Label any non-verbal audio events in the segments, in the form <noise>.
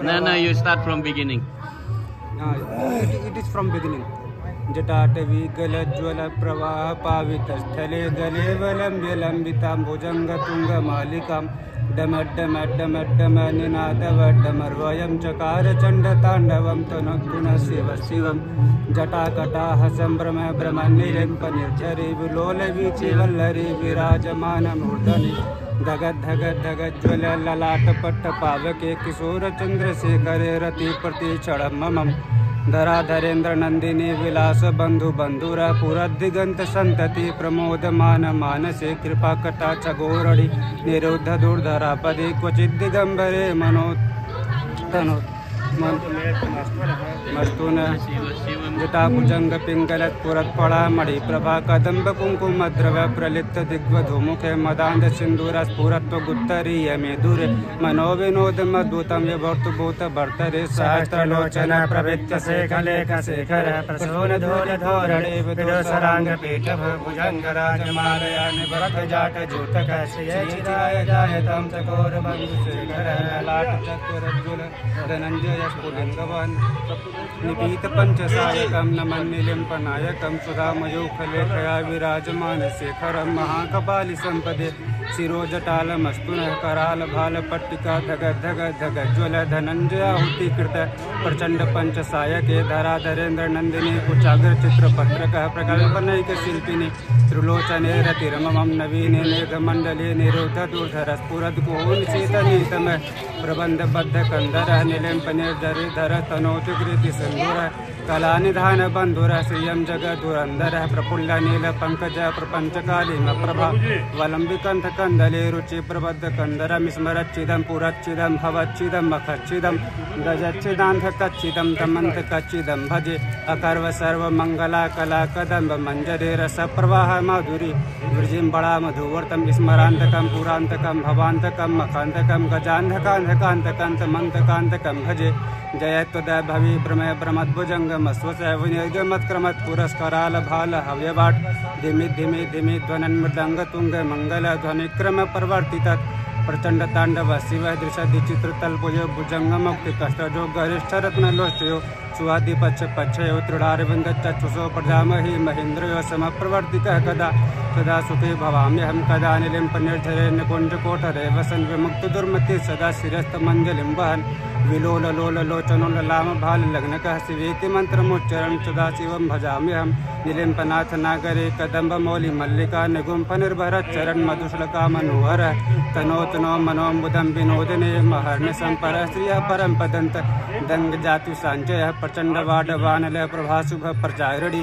No, no, you start from beginning. Uh, it, it is from beginning. जटाटवीकलज्ज्वलप्रवाह पावितस्थले दलेवलम्ब्य लम्बिताम्बुजङ्गतुङ्गमालिकां डमड्डमड्डमड्डमनिनादवड्डमर्वयं चकार चण्डताण्डवं तनोत्तु न शिव शिवं जटाकटाः सम्भ्रम भ्रमनिलिम्पनिर्झरि विलोलवीचि वल्लरी विराजमानमूर्धनि धगत् ज्वल ललाट पट्ट पावके किशोर चन्द्रशेखरे रति प्रतिक्षणं ममम्। धराधरेन्द्र नंदिनी विलास बंधु बंधुर पुरदिगंत संतति प्रमोद मान मानसे कृपा कटा चगोरड़ी। निरुद्ध दुर्धरा पदे क्वचित दिगंबरे मनो तनो मस्तून जटाभुजंग पिंगलत मणि प्रभा कदम्ब कुंकुम द्रव प्रलिप्त दिग्वधुमुखे मदांध सिंदूर स्फुरत्व गुत्तरीय मेदुरे मनोविनोद मद्भुतम विभर्तभूत भर्तरे सहस्त्रलोचन प्रवृत्त शेखर प्रसून भुजंग जाट जूतक श्रिय जायतम चकोर बंधु शेखर लाट धनंजय स्फुलिङ्गवान् निपीतपञ्चसायकं विराजमान शेखर विराजमानशेखरं महाकपालिसम्पदे। शिरोजटालमस्तु नः करालभालपट्टिका धग धग धगज्ज्वल धनञ्जयाहुतिकृत प्रचण्डपञ्चसायके धराधरेन्द्रनन्दिनी कुचाग्रचित्रपत्रकः प्रकल्पनैकशिल्पिनि त्रिलोचने रतिरममं नवीने मेघमण्डले निरुद्धदुर्धरस्फुरद्गोनिशीतनीतमः प्रबन्धबद्धकन्धरः निलिम्पनिर्जरिधर तनोतुकृति सिन्दूरः कलानिधान बन्धुर श्रियं जगदुरन्धरः प्रफुल्ल नील पङ्कज प्रपञ्चकालीमप्रभा वलम्बिकन्थकन्दले रुचि प्रबद्धकन्दरं स्मरच्चिदं पुरच्चिदं भवच्चिदं मखच्चिदं गजच्चिदान्धकच्चिदं तमन्थकच्चिदं भजे अकर्व सर्वमङ्गला कला कदम्ब मञ्जरे रसप्रवाह माधुरी वृजिं बड़ा मधुवर्तं स्मरान्तकं पुरान्तकं भवान्तकं मखान्तकं गजान्धकान्धकान्तकन्तमन्तकान्तकं भजे जयत्वद भवि प्रमय प्रमद्भुजङ्गमस्वसविनिर्गमत्क्रमत् पुरस्कार भाल हव्यवाट् धिमि धिमि धिमि तुंग मंगल ध्वनि क्रम प्रवर्ति प्रवर्तितत् प्रचंड तांडव शिव दृशदि सुवादि पच्छ पच्छयो तृणारविन्द चक्षुषो प्रजामहि महेन्द्रयो समप्रवर्तिकः कदा? सदा सुखे भवाम्यहं कदा निलिम्पनिर्झरे निकुञ्जकोटरे वसन् विमुक्तदुर्मति सदा शिरस्तमञ्जलिं वहन्। विलोल लोल लोचनो ललाम भाल लग्नकः शिवेति मन्त्रमुच्चरन् सदा शिवं भजाम्यहं। निलिम्पनाथ नागरे कदम्ब मौलि मल्लिका निगुम्फ निर्भरच्चरन् मधुश्लका मनोहर तनोतनो मनोम्बुदं विनोदने महर्निशं परस्त्रियः परं पदन्त। दङ्ग जातु साञ्चयः प्रचण्डवाडवानल प्रभाशुभ प्रचारिणी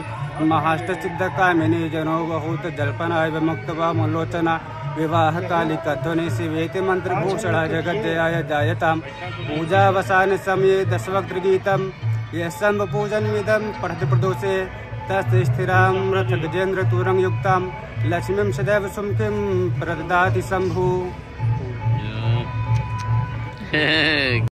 महाष्टसिद्धकामिनी जनो बहुत जल्पनाय विमुक्तवामुलोचना विवाह कालिका ध्वनि शिवेति मंत्रभूषण जगद्दयाय जायतां पूजावसान समये दशवक्त्र गीतं यः शम्भ पूजनमिदं पठति प्रदोषे। तस्य स्थिरां युक्तां लक्ष्मीं सदैव सुमुखीं प्रददाति शम्भु। <laughs> Yeah.